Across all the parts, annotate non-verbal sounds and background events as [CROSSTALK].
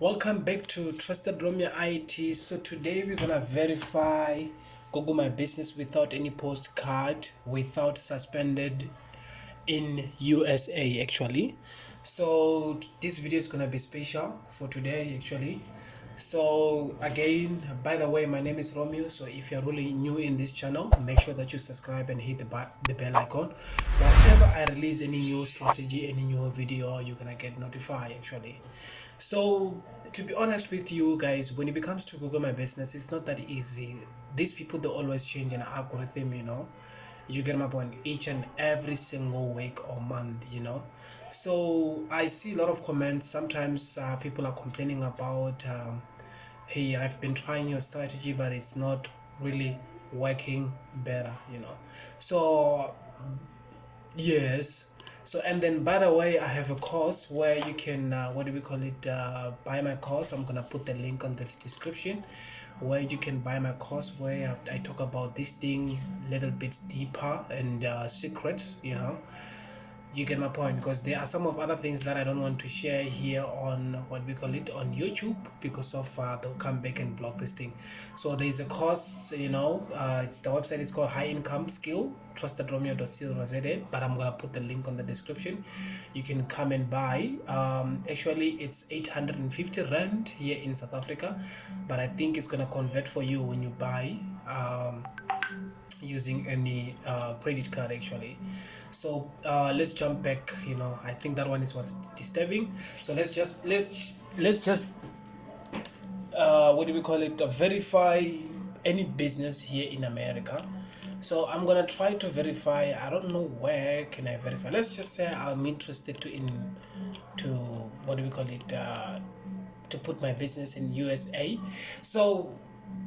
Welcome back to Trusted Romeo IT. So today we're gonna verify Google My Business without any postcard, without suspended in USA actually. So this video is gonna be special for today actually. So again, by the way, my name is Romeo. So if you're really new in this channel, make sure that you subscribe and hit the, the bell icon. Whenever I release any new strategy, any new video, you're gonna get notified actually. So to be honest with you guys, when it comes to Google My Business, it's not that easy. These people they always change an algorithm, you know. You get my point each and every single week or month, you know. So I see a lot of comments. Sometimes uh, people are complaining about, um, hey, I've been trying your strategy, but it's not really working better, you know. So yes. So and then by the way i have a course where you can uh, what do we call it uh, buy my course. I'm gonna put the link on the description where you can buy my course where i, I talk about this thing a little bit deeper and uh, secrets you know you get my point because there are some of other things that I don't want to share here on what we call it on YouTube because of uh, they'll come back and block this thing. So there is a course, you know, uh, it's the website is called High Income Skill trustedromeo.co.za, but I'm gonna put the link on the description. You can come and buy. Um, actually, it's 850 rand here in South Africa, but I think it's gonna convert for you when you buy. Um, using any uh, credit card actually. So uh, let's jump back you know. I think that one is what's disturbing. So let's just let's let's just uh, what do we call it? Uh, verify any business here in america. So i'm gonna try to verify. I don't know where can i verify. Let's just say i'm interested to in to what do we call it? Uh, to put my business in usa so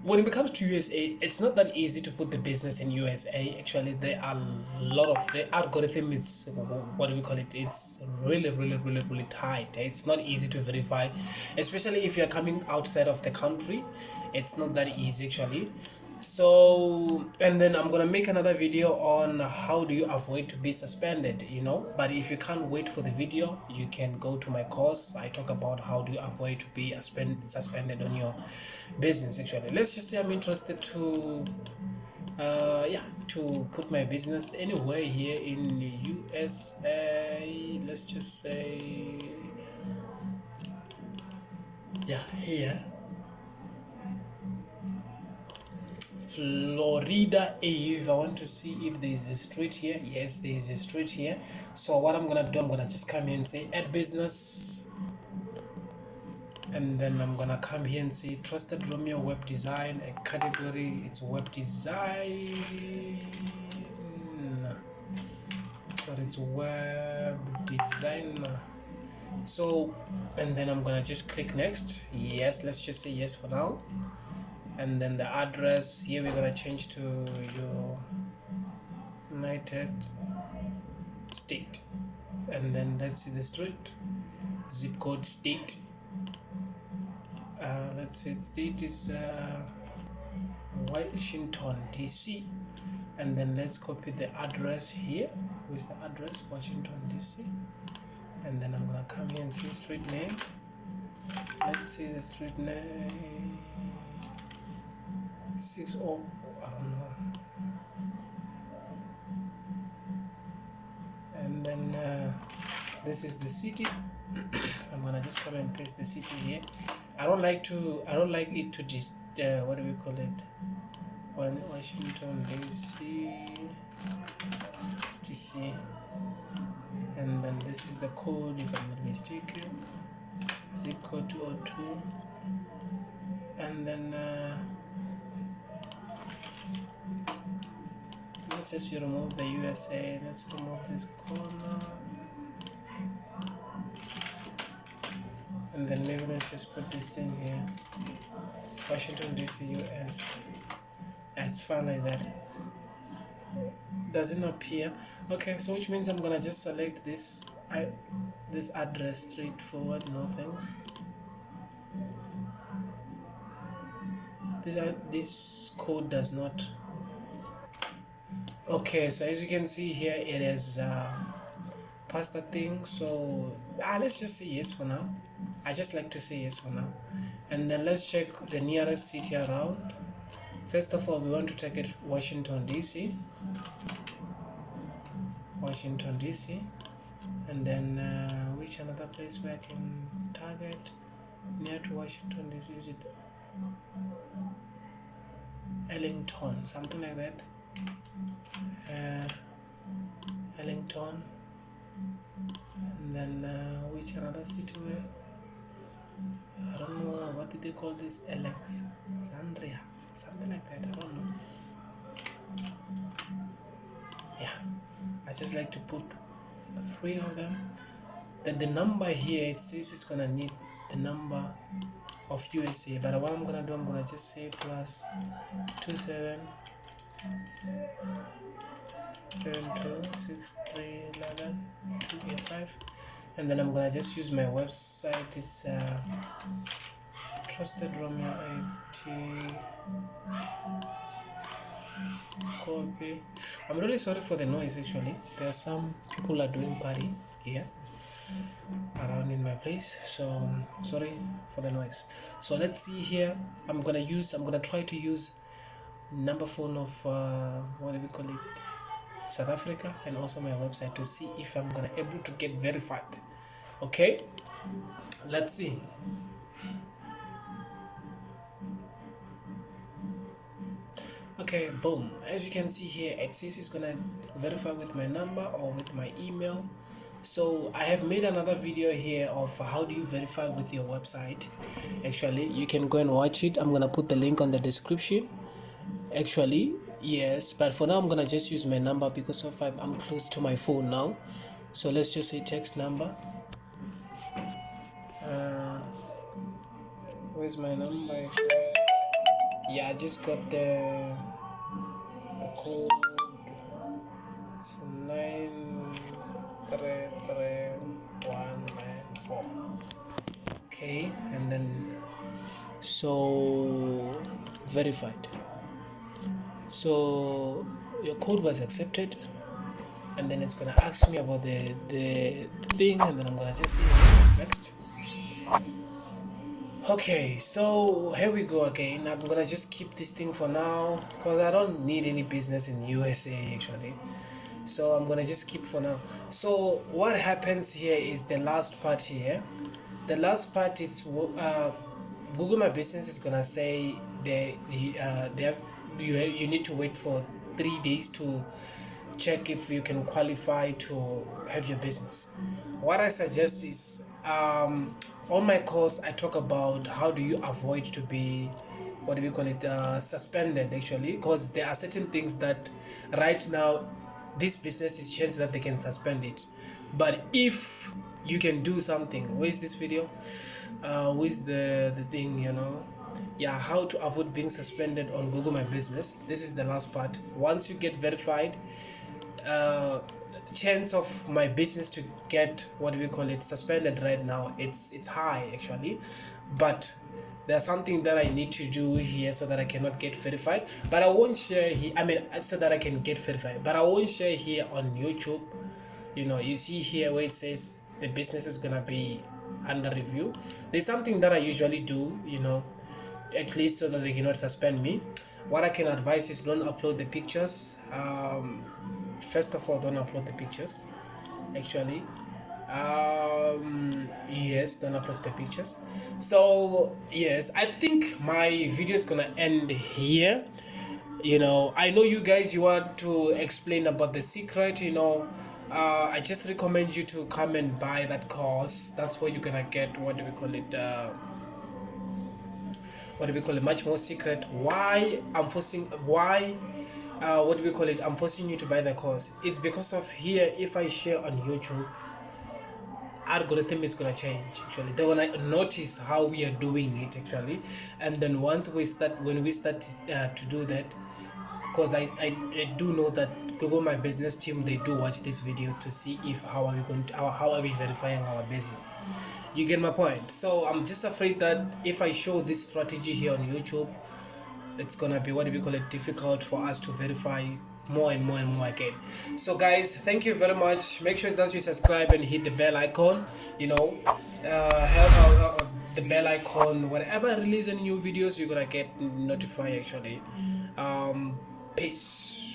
when it comes to USA, it's not that easy to put the business in USA. Actually, there are a lot of the algorithm is what do we call it? It's really, really, really, really tight. It's not easy to verify, especially if you're coming outside of the country. It's not that easy actually. So, and then I'm gonna make another video on how do you avoid to be suspended, you know. But if you can't wait for the video, you can go to my course. I talk about how do you avoid to be suspend, suspended on your business actually let's just say i'm interested to uh yeah to put my business anywhere here in the usa let's just say yeah here Florida if I want to see if there is a street here. Yes there is a street here. So what I'm gonna do I'm gonna just come here and say add business. And then I'm gonna come here and say trusted Romeo web design a category it's web design. So it's web design. So and then I'm gonna just click next. Yes let's just say yes for now and then the address here we're gonna change to your United State. And then let's see the street. Zip code state. Uh, let's see state is uh, Washington DC and then let's copy the address here. With the address? Washington DC and then I'm gonna come here and see street name. Let's see the street name six oh I don't know. And then uh, this is the city. [CLEARS THROAT] I'm gonna just come and paste the city here. I don't like to I don't like it to uh, what do we call it? Washington DC DC and then this is the code if I'm not mistaken. Zip code 202 and then uh, just remove the USA let's remove this corner. And then maybe let's just put this thing here. Washington DC US it's fine like that. Doesn't appear? Okay so which means I'm gonna just select this I this address straightforward no thanks. This uh, this code does not okay so as you can see here it is uh past that thing so ah, let's just say yes for now I just like to say yes for now. And then let's check the nearest city around. First of all, we want to take it Washington DC. Washington DC. And then uh, which another place where I can target near to Washington DC? Is it Ellington, something like that? Uh, Ellington. And then uh, which another city where? I don't know what did they call this Alex, Alexandria something like that I don't know yeah I just like to put three of them then the number here it says it's gonna need the number of USA but what I'm gonna do I'm gonna just say plus two seven seven two six three eleven two eight five. And then I'm gonna just use my website. It's uh, trusted Romeo IT copy. I'm really sorry for the noise actually. There are some people are doing party here around in my place. So sorry for the noise. So let's see here. I'm gonna use I'm gonna try to use number phone of uh, what do we call it? South Africa and also my website to see if I'm gonna able to get verified. Okay? Let's see. Okay boom. As you can see here it says it's gonna verify with my number or with my email. So i have made another video here of how do you verify with your website. Actually you can go and watch it. I'm gonna put the link on the description actually yes but for now i'm gonna just use my number because of I'm, I'm close to my phone now. So let's just say text number. Uh, where's my number? Yeah i just got the the code. It's nine three three one nine four. Okay and then so verified so your code was accepted and then it's gonna ask me about the the thing and then i'm gonna just see next. Okay so here we go again. I'm gonna just keep this thing for now because i don't need any business in usa actually. So i'm gonna just keep for now. So what happens here is the last part here. The last part is uh, google my business is gonna say they uh, they have you, you need to wait for three days to check if you can qualify to have your business. What i suggest is um, on my course i talk about how do you avoid to be what do we call it uh, suspended actually because there are certain things that right now this business is chance that they can suspend it. But if you can do something where's this video uh, where's the the thing you know yeah how to avoid being suspended on google my business. This is the last part. Once you get verified uh, chance of my business to get what we call it suspended right now it's it's high actually. But there's something that I need to do here so that I cannot get verified. But I won't share here I mean so that I can get verified. But I won't share here on YouTube. You know you see here where it says the business is gonna be under review. There's something that I usually do you know at least so that they cannot suspend me. What I can advise is don't upload the pictures. Um, first of all don't upload the pictures actually. Um yes don't upload the pictures. So yes i think my video is gonna end here. You know i know you guys you want to explain about the secret you know. Uh, i just recommend you to come and buy that course. That's where you're gonna get what do we call it uh, what do we call it much more secret. Why i'm forcing why uh, what do we call it i'm forcing you to buy the course? It's because of here if i share on youtube algorithm is gonna change actually. They're gonna notice how we are doing it actually. And then once we start when we start uh, to do that because I, I i do know that google my business team they do watch these videos to see if how are we going to how, how are we verifying our business you get my point. So i'm just afraid that if i show this strategy here on youtube it's gonna be what do we call it difficult for us to verify more and more and more again. So guys thank you very much. Make sure that you subscribe and hit the bell icon you know uh, uh, uh, the bell icon. Whenever i release any new videos you're gonna get notified actually. Um peace